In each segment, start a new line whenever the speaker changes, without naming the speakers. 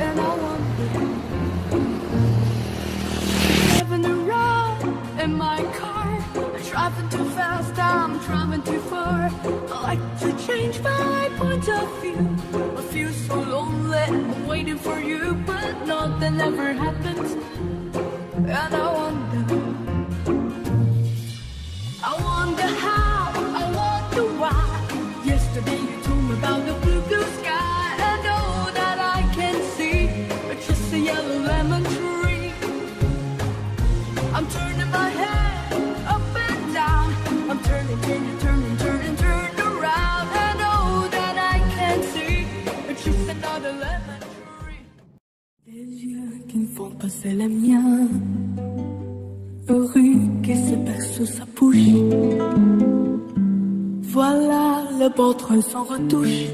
And I wonder. I'm driving too fast, I'm driving too far. I like to change my point of view. I feel so lonely, I'm waiting for you, but nothing ever happens. And I wonder, I wonder how, I wonder why. Qui me font passer les miens. Rue qui se perd sous sa bouche. Voilà le portrait sans retouche.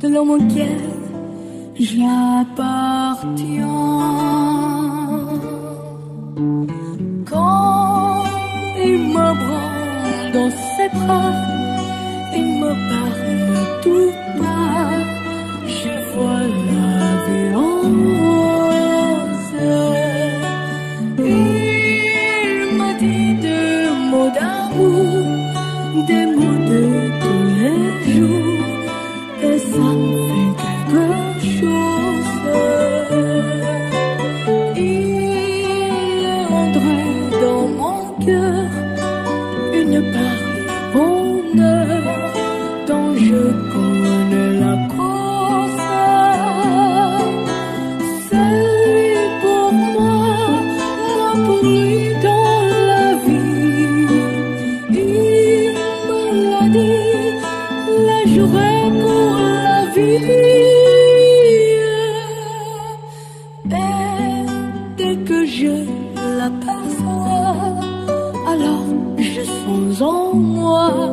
De l'homme auquel j'appartiens. Quand il me prend dans ses bras, il me parle tout des mots de tous les jours, et ça me fait quelque chose. Il entré dans mon cœur une part de bonheur dont je connais vie. Dès que je l'aperçois, alors je sens en moi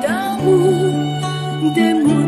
deux mots d'amour, des mots de tous